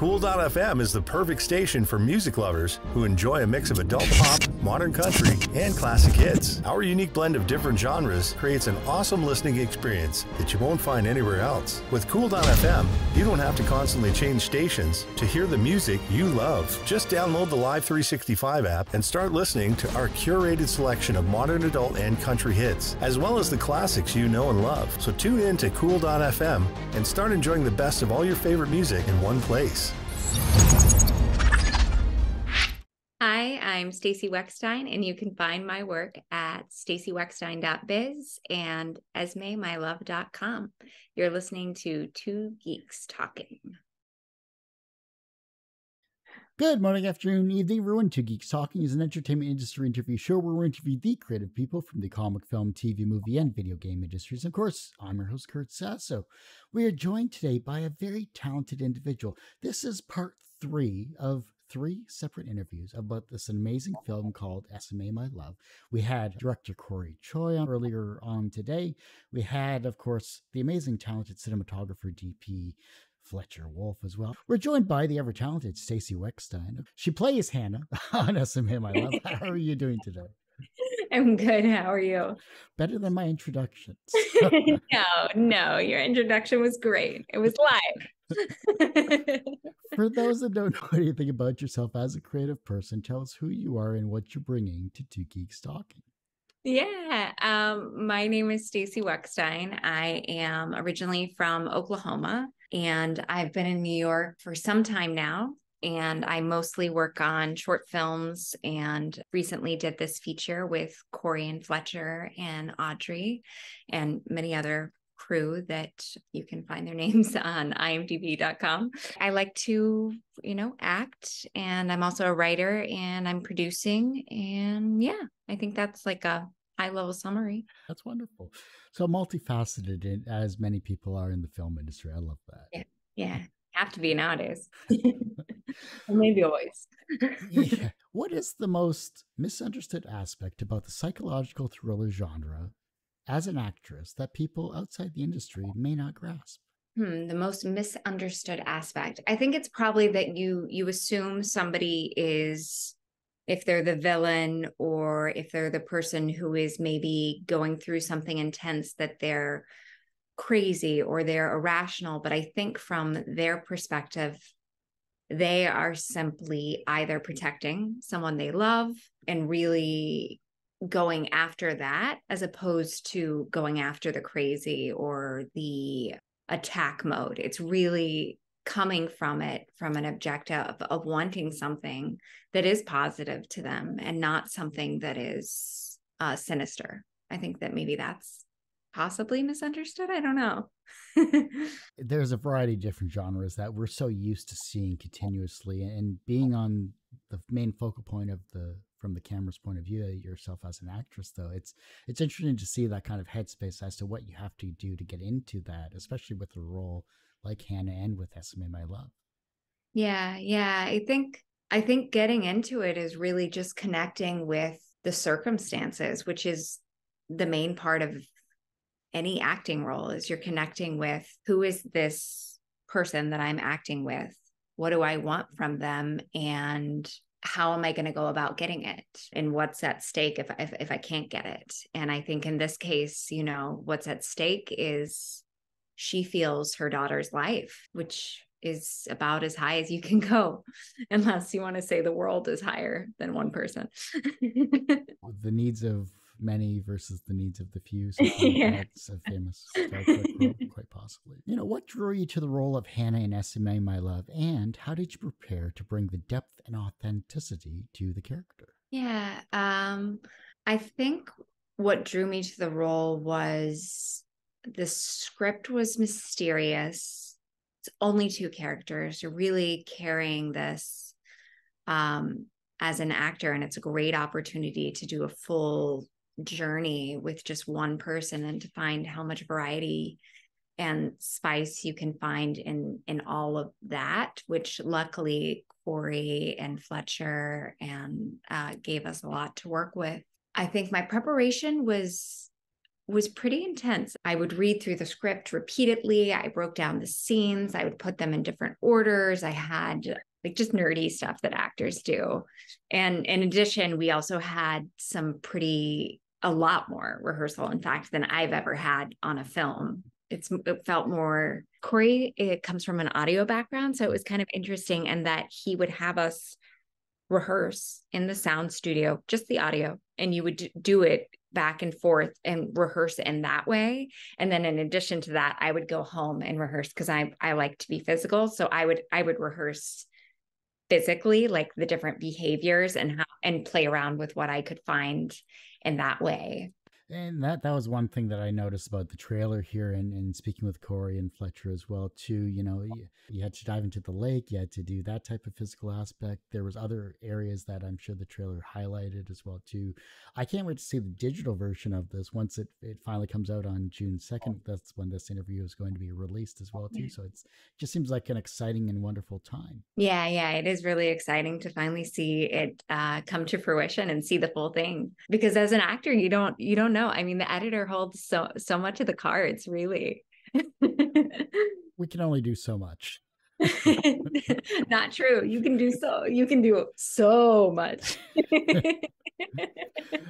Cool.fm is the perfect station for music lovers who enjoy a mix of adult pop, modern country, and classic hits. Our unique blend of different genres creates an awesome listening experience that you won't find anywhere else. With Cool.fm, you don't have to constantly change stations to hear the music you love. Just download the Live 365 app and start listening to our curated selection of modern adult and country hits, as well as the classics you know and love. So tune in to Cool.fm and start enjoying the best of all your favorite music in one place. Hi, I'm Stacey Weckstein, and you can find my work at staceyweckstein.biz and esmemylove.com. You're listening to Two Geeks Talking. Good morning, afternoon, evening, everyone. Two Geeks Talking is an entertainment industry interview show where we interview the creative people from the comic, film, TV, movie, and video game industries. Of course, I'm your host, Kurt Sasso. We are joined today by a very talented individual. This is part three of three separate interviews about this amazing film called Esme My Love. We had director Cory Choy on earlier on today. We had, of course, the amazing talented cinematographer DP Fletcher Wolf as well. We're joined by the ever talented Stacey Weckstein. She plays Hannah on Esme My Love. How are you doing today? I'm good. How are you? Better than my introductions. no, no, your introduction was great. It was live. For those that don't know anything about yourself as a creative person, tell us who you are and what you're bringing to Two Geeks Talking. Yeah, um, my name is Stacey Weckstein. I am originally from Oklahoma, and I've been in New York for some time now and I mostly work on short films and recently did this feature with Cory and Fletcher and Audrey and many other crew that you can find their names on imdb.com. I like to, you know, act and I'm also a writer and I'm producing and yeah, I think that's like a high level summary. That's wonderful. So multifaceted as many people are in the film industry. I love that. Yeah. Yeah have to be nowadays. maybe always. yeah. What is the most misunderstood aspect about the psychological thriller genre as an actress that people outside the industry may not grasp? Hmm, the most misunderstood aspect. I think it's probably that you you assume somebody is if they're the villain or if they're the person who is maybe going through something intense that they're crazy or they're irrational, but I think from their perspective, they are simply either protecting someone they love and really going after that as opposed to going after the crazy or the attack mode. It's really coming from it from an objective of, wanting something that is positive to them and not something that is uh, sinister. I think that maybe that's possibly misunderstood. I don't know. There's a variety of different genres that we're so used to seeing continuously, and being on the main focal point of the from the camera's point of view yourself as an actress though it's it's interesting to see that kind of headspace as to what you have to do to get into that especially with a role like hannah and with Esme my love yeah yeah i think i think getting into it is really just connecting with the circumstances which is the main part of any acting role is you're connecting with who is this person that I'm acting with? What do I want from them? And how am I going to go about getting it? And what's at stake if, if, if I can't get it? And I think in this case, you know, what's at stake is she feels her daughter's life, which is about as high as you can go, unless you want to say the world is higher than one person. the needs of many versus the needs of the few. yeah. That's a famous Star Trek quote, quite possibly. You know, what drew you to the role of Hannah in Esme, My Love, and how did you prepare to bring the depth and authenticity to the character? Yeah, um, I think what drew me to the role was the script was mysterious. It's only two characters. You're really carrying this um, as an actor, and it's a great opportunity to do a full journey with just one person and to find how much variety and spice you can find in in all of that which luckily cory and fletcher and uh, gave us a lot to work with i think my preparation was was pretty intense. I would read through the script repeatedly. I broke down the scenes. I would put them in different orders. I had like just nerdy stuff that actors do. And in addition, we also had some pretty a lot more rehearsal in fact than I've ever had on a film. It's it felt more Cory it comes from an audio background so it was kind of interesting and in that he would have us rehearse in the sound studio just the audio and you would do it back and forth and rehearse in that way. And then in addition to that I would go home and rehearse because I I like to be physical. So I would I would rehearse physically like the different behaviors and how and play around with what I could find in that way and that that was one thing that I noticed about the trailer here, and, and speaking with Cory and Fletcher as well too. You know, you, you, had to dive into the lake, you had to do that type of physical aspect. There was other areas that I'm sure the trailer highlighted as well too. I can't wait to see the digital version of this once it, it finally comes out on June second. That's when this interview is going to be released as well too. So it's it just seems like an exciting and wonderful time. Yeah, yeah, it is really exciting to finally see it uh, come to fruition and see the full thing. Because as an actor, you don't you don't know know. I mean, the editor holds so so much of the cards, really. we can only do so much. Not true. You can do so. You can do so much.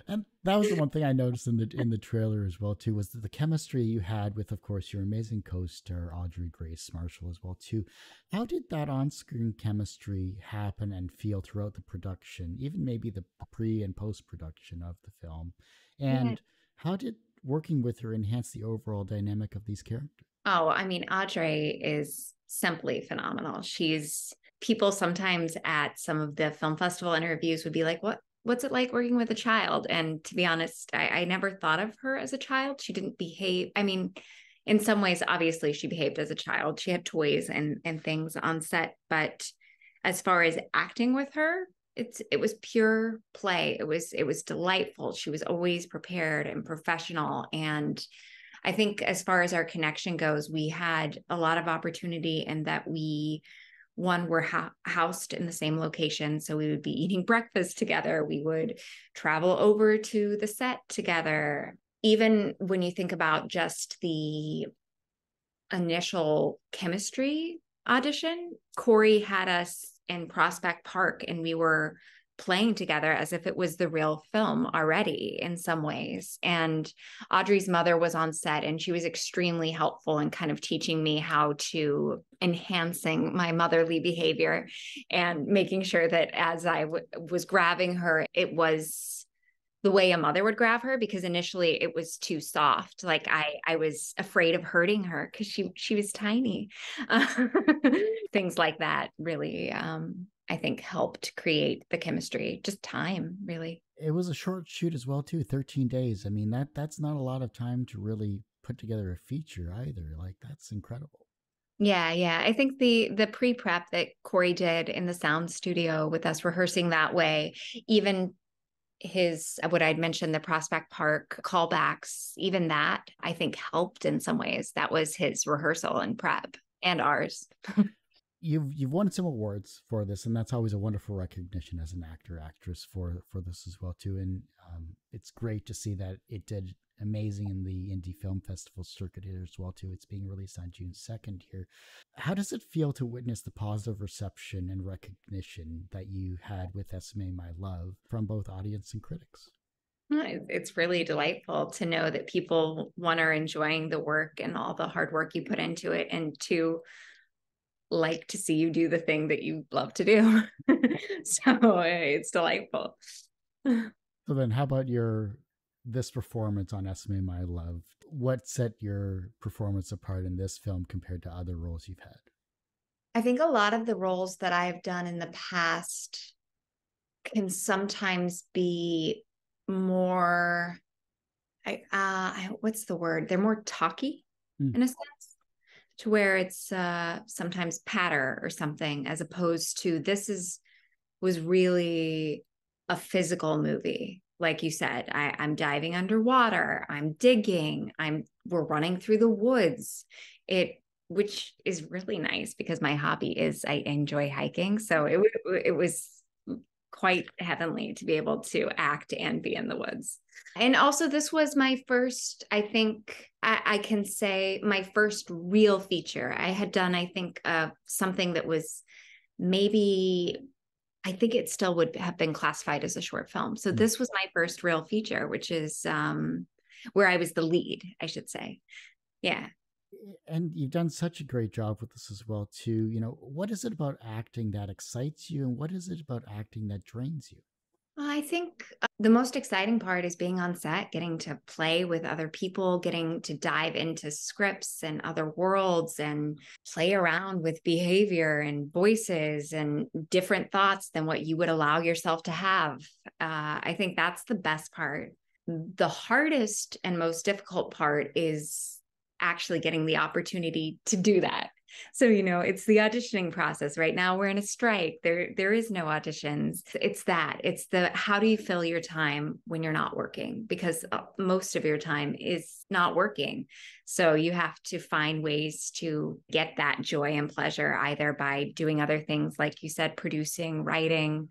and that was the one thing I noticed in the in the trailer as well too was the chemistry you had with, of course, your amazing co-star Audrey Grace Marshall as well too. How did that on-screen chemistry happen and feel throughout the production, even maybe the pre and post production of the film? And yeah. How did working with her enhance the overall dynamic of these characters? Oh, I mean, Audrey is simply phenomenal. She's people sometimes at some of the film festival interviews would be like, "What what's it like working with a child?" And to be honest, I, I never thought of her as a child. She didn't behave. I mean, in some ways, obviously, she behaved as a child. She had toys and and things on set, but as far as acting with her, it's it was pure play. It was it was delightful. She was always prepared and professional and I think as far as our connection goes, we had a lot of opportunity and that we one were ha- housed in the same location so we would be eating breakfast together we would travel over to the set together even when you think about just the initial chemistry audition cory had us in prospect park and we were playing together as if it was the real film already in some ways. And Audrey's mother was on set and she was extremely helpful in kind of teaching me how to enhancing my motherly behavior and making sure that as I w- was grabbing her, it was the way a mother would grab her because initially it was too soft like i i was afraid of hurting her because she she was tiny things like that really um I think helped create the chemistry. Just time, really. It was a short shoot as well, too. Thirteen days. I mean that that's not a lot of time to really put together a feature either. Like that's incredible. Yeah, yeah. I think the the pre prep that Cory did in the sound studio with us rehearsing that way, even his what I'd mentioned, the Prospect Park callbacks, even that I think helped in some ways. That was his rehearsal and prep and ours. you've you've won some awards for this, and that's always a wonderful recognition as an actor actress for for this as well too. And um, it's great to see that it did amazing in the indie film festival circuit here as well too. It's being released on June second here. How does it feel to witness the positive reception and recognition that you had with Esme My Love from both audience and critics? It's really delightful to know that people one are enjoying the work and all the hard work you put into it, and two like to see you do the thing that you love to do. so it's delightful. So then how about your this performance on Esme My Love? What set your performance apart in this film compared to other roles you've had? I think a lot of the roles that I've done in the past can sometimes be more I uh what's the word? They're more talky mm. in a sense to where it's uh, sometimes patter or something, as opposed to this is was really a physical movie. Like you said, I, I'm diving underwater, I'm digging, I'm we're running through the woods. It which is really nice because my hobby is I enjoy hiking. So it it was quite heavenly to be able to act and be in the woods. And also, this was my first, I think I, I can say, my first real feature. I had done, I think, uh, something that was maybe I think it still would have been classified as a short film. So mm. this was my first real feature, which is um, where I was the lead, I should say. Yeah. And you've done such a great job with this as well, too. You know, what is it about acting that excites you, and what is it about acting that drains you? I think uh, the most exciting part is being on set, getting to play with other people, getting to dive into scripts and other worlds and play around with behavior and voices and different thoughts than what you would allow yourself to have. Uh, I think that's the best part. The hardest and most difficult part is actually getting the opportunity to do that so you know it's the auditioning process. Right now we're in a strike. There there is no auditions. It's that. It's the how do you fill your time when you're not working? Because uh, most of your time is not working. So you have to find ways to get that joy and pleasure either by doing other things like you said producing writing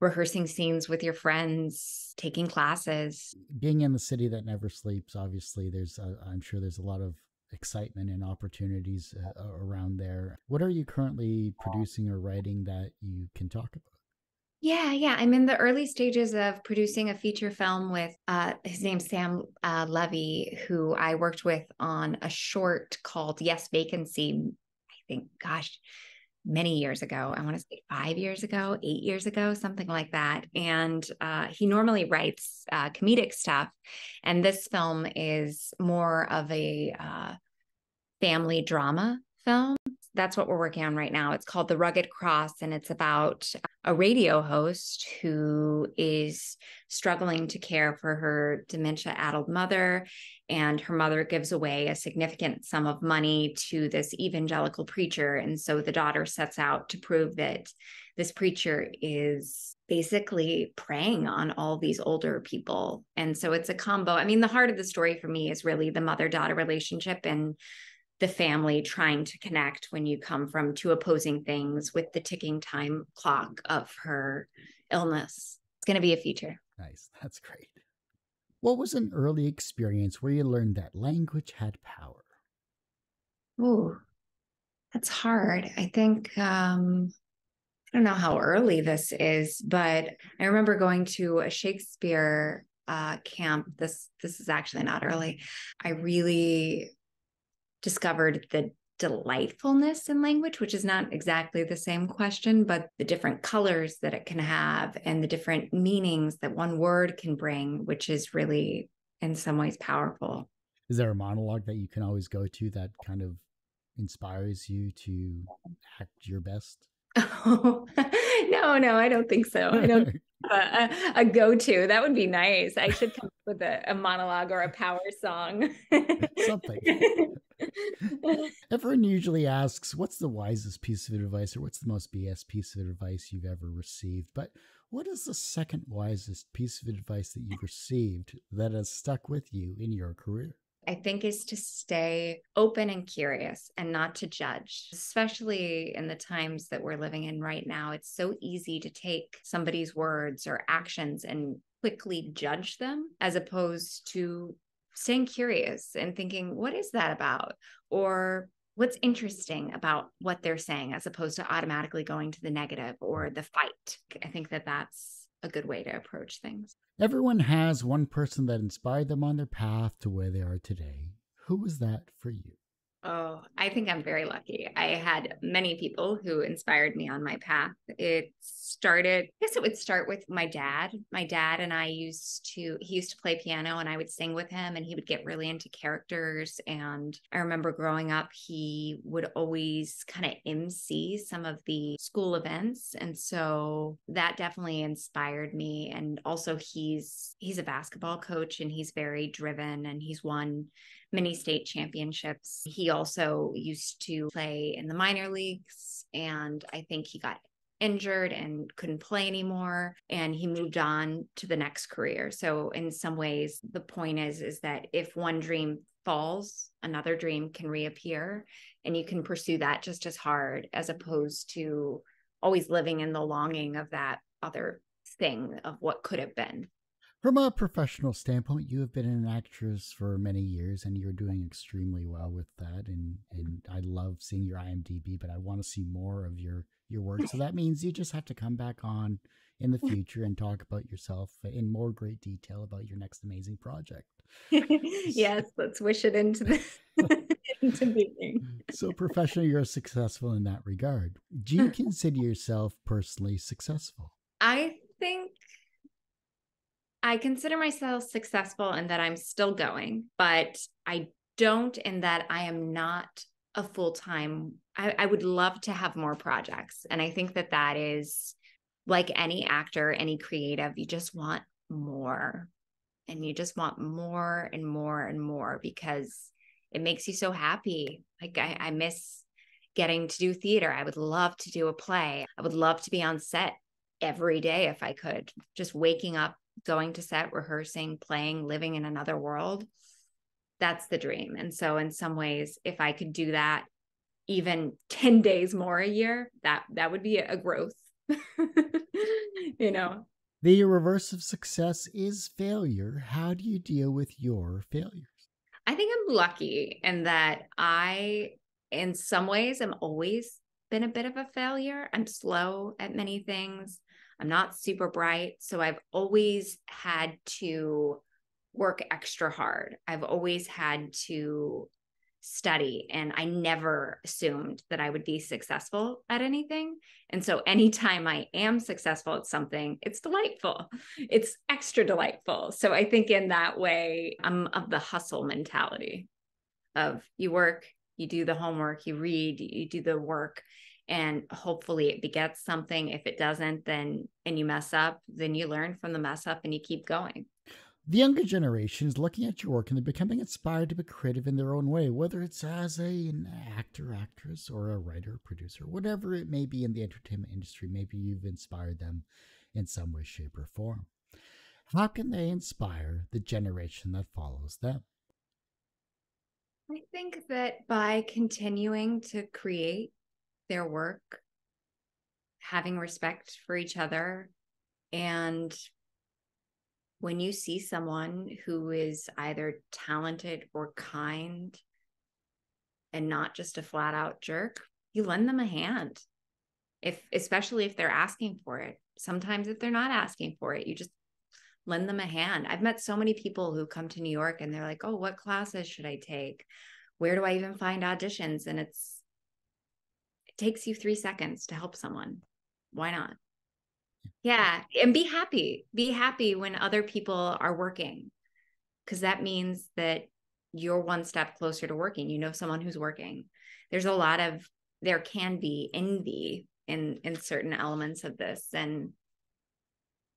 rehearsing scenes with your friends, taking classes. Being in the city that never sleeps, obviously, there's, i I'm sure there's a lot of excitement and opportunities uh, around there. What are you currently producing or writing that you can talk about? Yeah, yeah. I'm in the early stages of producing a feature film with uh, his name's Sam uh, Levy, who I worked with on a short called Yes Vacancy. I think, gosh, many years ago. I want to say five years ago, eight years ago, something like that. And uh, he normally writes uh, comedic stuff. And this film is more of a uh, family drama film. That's what we're working on right now. It's called The Rugged Cross, and it's about a radio host who is struggling to care for her dementia addled mother. And her mother gives away a significant sum of money to this evangelical preacher. And so the daughter sets out to prove that this preacher is basically preying on all these older people. And so it's a combo. I mean, the heart of the story for me is really the mother daughter relationship and the family trying to connect when you come from two opposing things with the ticking time clock of her illness. It's going to be a feature. Nice. That's great. What was an early experience where you learned that language had power? Oh, that's hard. I think um, I don't know how early this is, but I remember going to a Shakespeare uh, camp. This this is actually not early. I really discovered the delightfulness in language, which is not exactly the same question, but the different colors that it can have and the different meanings that one word can bring, which is really in some ways powerful. Is there a monologue that you can always go to that kind of inspires you to act your best? Oh, no, no, I don't think so. I don't a, a, go-to. That would be nice. I should come up with a, a monologue or a power song. Something. Everyone usually asks what's the wisest piece of advice or what's the most bs piece of advice you've ever received? But what is the second wisest piece of advice that you've received that has stuck with you in your career I think is to stay open and curious and not to judge, especially in the times that we're living in right now. It's so easy to take somebody's words or actions and quickly judge them as opposed to staying curious and thinking, what is that about? Or what's interesting about what they're saying as opposed to automatically going to the negative or the fight. I think that that's a good way to approach things. Everyone has one person that inspired them on their path to where they are today. Who was that for you? Oh, I think I'm very lucky. I had many people who inspired me on my path. It started, I guess it would start with my dad. My dad and I used to, he used to play piano and I would sing with him and he would get really into characters. And I remember growing up, he would always kind of MC some of the school events. And so that definitely inspired me. And also he's, he's a basketball coach and he's very driven and he's won many state championships. He also used to play in the minor leagues, and I think he got injured and couldn't play anymore and he moved on to the next career so in some ways the point is is that if one dream falls another dream can reappear and you can pursue that just as hard as opposed to always living in the longing of that other thing of what could have been. From a professional standpoint, you have been an actress for many years and you're doing extremely well with that. And, and I love seeing your IMDb, but I want to see more of your, your work. So that means you just have to come back on in the future and talk about yourself in more great detail about your next amazing project. yes, let's wish it into the into being. So professionally, you're successful in that regard. Do you consider yourself personally successful? I think I consider myself successful in that I'm still going, but I don't in that I am not a full time. I, I, would love to have more projects. And I think that that is like any actor, any creative, you just want more and you just want more and more and more because it makes you so happy. Like I, I miss getting to do theater. I would love to do a play. I would love to be on set every day if I could, just waking up, going to set, rehearsing, playing, living in another world. That's the dream. And so, in some ways, if I could do that even 10 days more a year, that that would be a growth. you know. The reverse of success is failure. How do you deal with your failures? I think I'm lucky in that I, in some ways, am always been a bit of a failure. I'm slow at many things. I'm not super bright. So I've always had to work extra hard. I've always had to study and I never assumed that I would be successful at anything. And so anytime I am successful at something, it's delightful. It's extra delightful. So I think in that way, I'm of the hustle mentality of you work, you do the homework, you read, you do the work, and hopefully it begets something. If it doesn't then and you mess up then you learn from the mess up and you keep going. The younger generation is looking at your work and they're becoming inspired to be creative in their own way whether it's as a, an actor actress or a writer producer whatever it may be in the entertainment industry maybe you've inspired them in some way shape or form. How can they inspire the generation that follows them? I think that by continuing to create their work, having respect for each other. And when you see someone who is either talented or kind and not just a flat out jerk, you lend them a hand. If especially if they're asking for it. Sometimes if they're not asking for it, you just lend them a hand. I've met so many people who come to New York and they're like, "Oh, what classes should I take? Where do I even find auditions?" And it's takes you three seconds to help someone. Why not? Yeah. And be happy. Be happy when other people are working because that means that you're one step closer to working. You know someone who's working. There's a lot of there can be envy in in certain elements of this and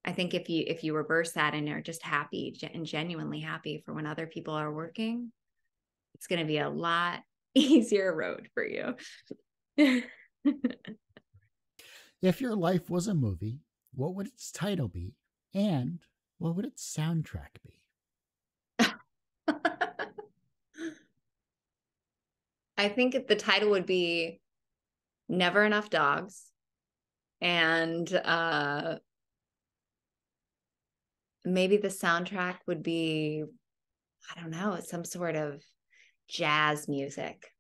I think if you if you reverse that and are just happy and genuinely happy for when other people are working, it's going to be a lot easier road for you. If your life was a movie, what would its title be? And what would its soundtrack be? I think the title would be Never Enough Dogs. And uh, maybe the soundtrack would be, I don't know, some sort of jazz music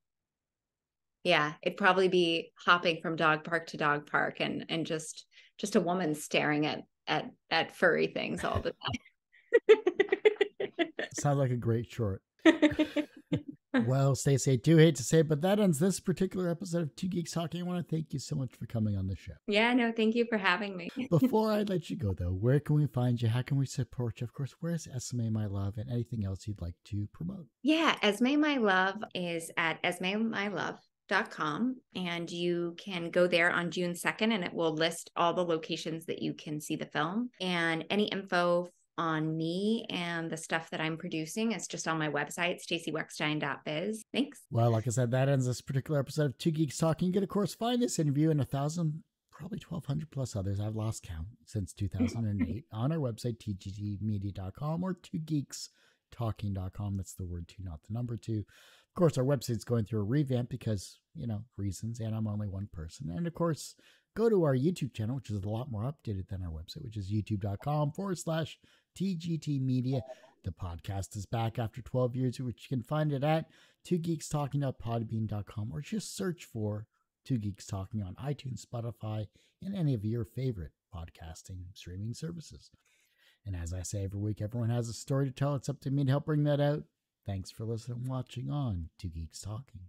yeah it'd probably be hopping from dog park to dog park and and just just a woman staring at at at furry things all the time. Sounds like a great short. Well stacey i do hate to say it but that ends this particular episode of two geeks talking. I want to thank you so much for coming on the show. Yeah no thank you for having me. Before i let you go though where can we find you? How can we support you? Of course where's esme my love and anything else you'd like to promote? Yeah esme my love is at esme my love com and you can go there on June 2nd and it will list all the locations that you can see the film and any info on me and the stuff that I'm producing is just on my website, staceyweckstein.biz. Thanks. Well, like I said, that ends this particular episode of Two Geeks Talking. You can, of course, find this interview and a thousand, probably 1,200 plus others. I've lost count since 2008 on our website, tgtmedia.com or two geeks talking.com. That's the word two, not the number two. Of course, our website's going through a revamp because, you know, reasons, and I'm only one person. And of course, go to our YouTube channel, which is a lot more updated than our website, which is youtube.com forward slash TGT Media. The podcast is back after 12 years, which you can find it at two geeks talking.podbean.com or just search for Two Geeks Talking on iTunes, Spotify, and any of your favorite podcasting streaming services. And as I say every week, everyone has a story to tell. It's up to me to help bring that out. Thanks for listening and watching on Two Geeks Talking.